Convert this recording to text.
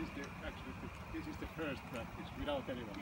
is the actually this is the first practice without anyone